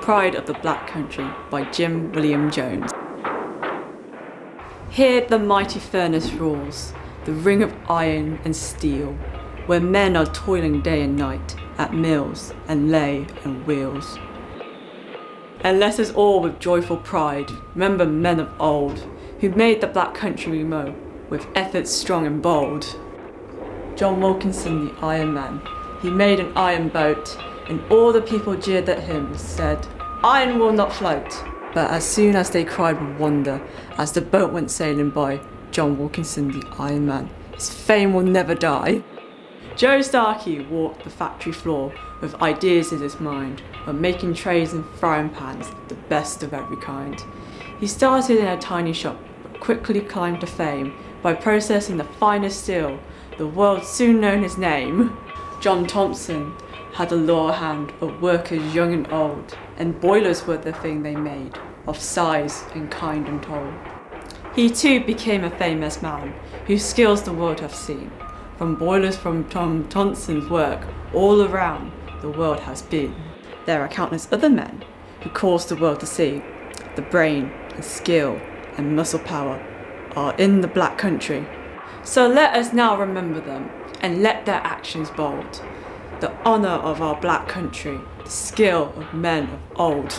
Pride of the Black Country by Jim William Jones. Here the mighty furnace roars, the ring of iron and steel, where men are toiling day and night at mills and lay and wheels. And let us all with joyful pride remember men of old who made the black country we mow with efforts strong and bold. John Wilkinson, the Iron Man, he made an iron boat, and all the people jeered at him said, Iron will not float. But as soon as they cried with wonder, as the boat went sailing by, John Wilkinson, the Iron Man, his fame will never die. Joseph Sankey walked the factory floor with ideas in his mind of making trays and frying pans the best of every kind. He started in a tiny shop but quickly climbed to fame by processing the finest steel. The world soon known his name. John Thompson had a law hand of workers young and old, and boilers were the thing they made, of size and kind and tall. He too became a famous man, whose skills the world hath seen. From boilers from Tom Thompson's work, all around the world has been. There are countless other men who cause the world to see. The brain and skill and muscle power are in the black country. So let us now remember them and let their actions bold. The honour of our black country, the skill of men of old.